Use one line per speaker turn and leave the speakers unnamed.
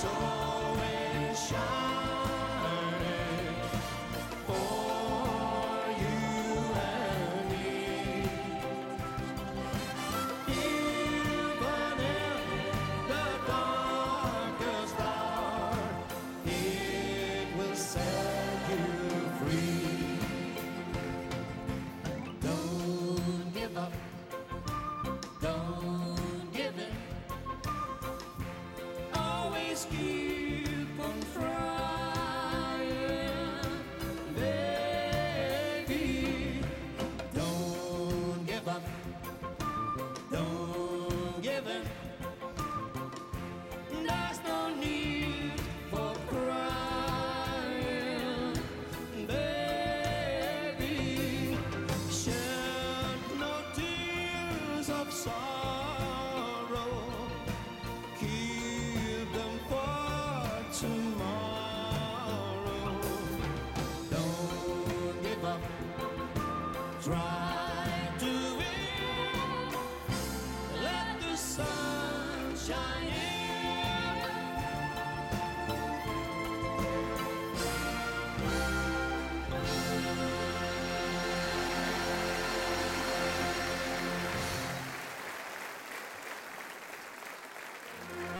soul. heaven. There's no need for crying, baby. Shed no tears of sorrow. Keep them for tomorrow. Don't give up. Try.